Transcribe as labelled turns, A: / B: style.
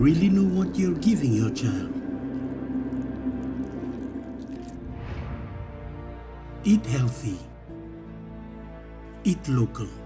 A: really know what you're giving your child. Eat healthy. Eat local.